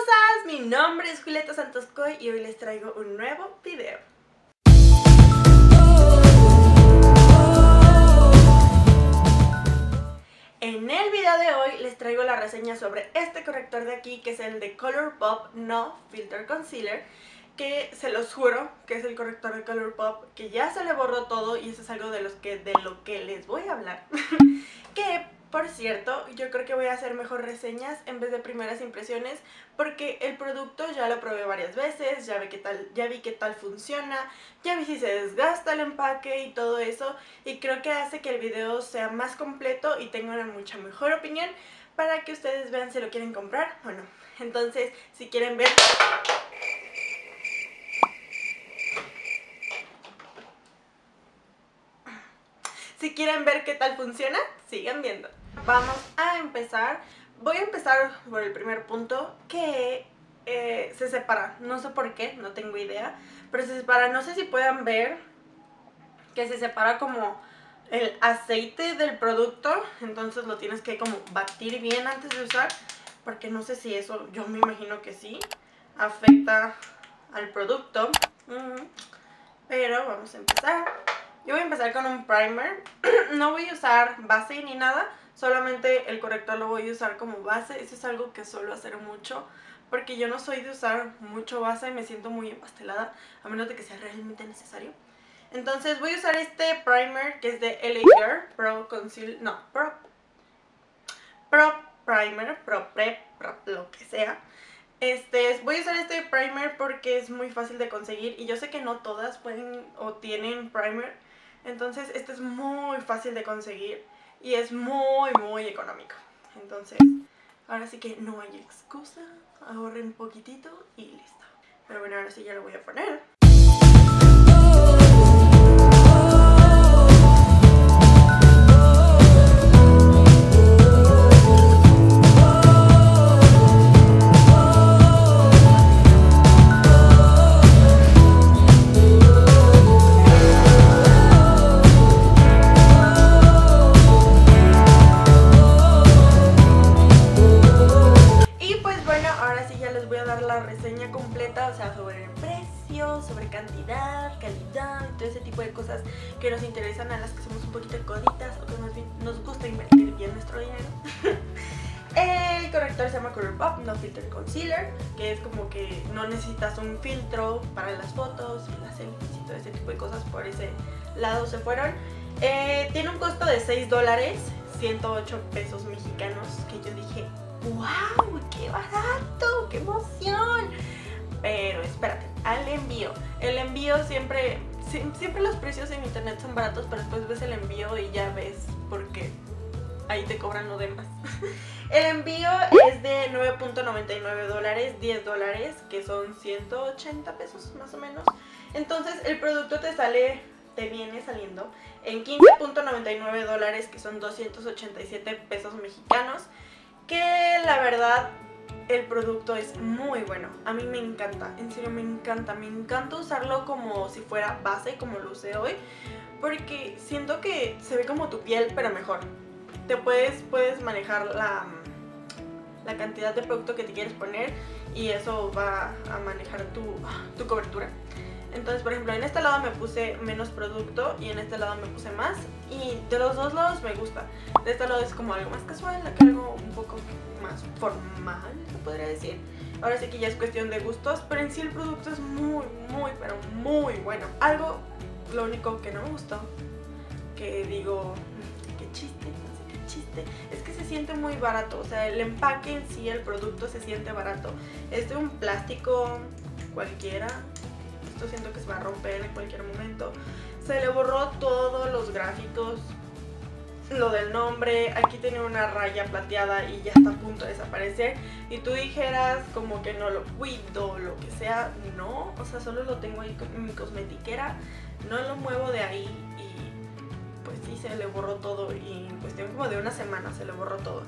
hermosas, mi nombre es Julieta Santos Coy y hoy les traigo un nuevo video. En el video de hoy les traigo la reseña sobre este corrector de aquí que es el de Colourpop No Filter Concealer que se los juro que es el corrector de Colourpop que ya se le borró todo y eso es algo de, los que, de lo que les voy a hablar que por cierto, yo creo que voy a hacer mejor reseñas en vez de primeras impresiones porque el producto ya lo probé varias veces, ya vi qué tal, ya vi tal funciona, ya vi si se desgasta el empaque y todo eso y creo que hace que el video sea más completo y tenga una mucha mejor opinión para que ustedes vean si lo quieren comprar o no. Entonces, si quieren ver Si quieren ver qué tal funciona, sigan viendo. Vamos a empezar. Voy a empezar por el primer punto, que eh, se separa. No sé por qué, no tengo idea. Pero se separa. No sé si puedan ver que se separa como el aceite del producto. Entonces lo tienes que como batir bien antes de usar. Porque no sé si eso, yo me imagino que sí, afecta al producto. Pero vamos a empezar. Yo voy a empezar con un primer. no voy a usar base ni nada, solamente el corrector lo voy a usar como base. Eso es algo que suelo hacer mucho, porque yo no soy de usar mucho base y me siento muy empastelada, a menos de que sea realmente necesario. Entonces voy a usar este primer que es de LA Girl Pro Conceal, no, Pro, Pro Primer, Pro Prep, Pro lo que sea. Este, voy a usar este primer porque es muy fácil de conseguir y yo sé que no todas pueden o tienen primer entonces este es muy fácil de conseguir y es muy muy económico. Entonces ahora sí que no hay excusa, ahorren un poquitito y listo. Pero bueno, ahora sí ya lo voy a poner. Todo ese tipo de cosas que nos interesan a las que somos un poquito coditas o que nos, nos gusta invertir bien nuestro dinero. El corrector se llama Pop No Filter Concealer, que es como que no necesitas un filtro para las fotos y las selfies y todo ese tipo de cosas, por ese lado se fueron. Eh, tiene un costo de 6 dólares, 108 pesos mexicanos, que yo dije, wow, qué barato, qué emoción. Pero espérate, al envío. El envío siempre siempre los precios en internet son baratos, pero después ves el envío y ya ves por qué ahí te cobran lo demás. el envío es de 9.99 dólares, 10 dólares, que son 180 pesos más o menos. Entonces el producto te sale, te viene saliendo en 15.99 dólares, que son 287 pesos mexicanos. Que la verdad el producto es muy bueno. A mí me encanta, en serio me encanta. Me encanta usarlo como si fuera base, como lo usé hoy. Porque siento que se ve como tu piel, pero mejor. Te puedes, puedes manejar la, la cantidad de producto que te quieres poner y eso va a manejar tu, tu cobertura. Entonces, por ejemplo, en este lado me puse menos producto y en este lado me puse más. Y de los dos lados me gusta. De este lado es como algo más casual, acá algo formal, se podría decir. Ahora sí que ya es cuestión de gustos, pero en sí el producto es muy, muy, pero muy bueno. Algo, lo único que no me gustó, que digo, mm, qué chiste, no sé qué chiste, es que se siente muy barato. O sea, el empaque en sí, el producto se siente barato. Es de un plástico cualquiera, siento que se va a romper en cualquier momento. Se le borró todos los gráficos, lo del nombre, aquí tiene una raya plateada y ya está a punto de desaparecer. Y tú dijeras como que no lo cuido, lo que sea, no, o sea, solo lo tengo ahí en mi cosmetiquera, no lo muevo de ahí y pues sí, se le borró todo y en cuestión como de una semana se le borró todo.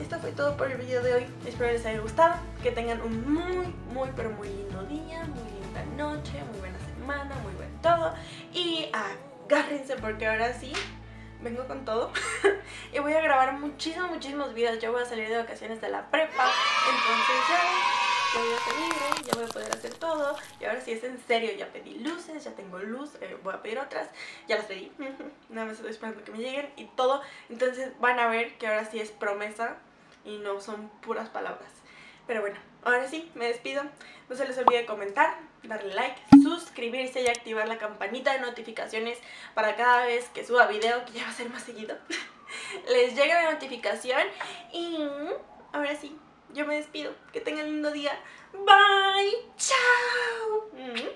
Esto fue todo por el video de hoy, espero les haya gustado, que tengan un muy, muy, pero muy lindo día, muy noche, muy buena semana, muy buen todo. Y agárrense porque ahora sí vengo con todo y voy a grabar muchísimos, muchísimos videos. Yo voy a salir de vacaciones de la prepa, entonces ya ya voy a estar libre, ya voy a poder hacer todo. Y ahora sí es en serio, ya pedí luces, ya tengo luz, eh, voy a pedir otras, ya las pedí. Nada más estoy esperando que me lleguen y todo. Entonces van a ver que ahora sí es promesa y no son puras palabras. Pero bueno, ahora sí, me despido. No se les olvide comentar, darle like, suscribirse y activar la campanita de notificaciones para cada vez que suba video, que ya va a ser más seguido. les llegue la notificación y ahora sí, yo me despido. Que tengan un lindo día. Bye. Chao.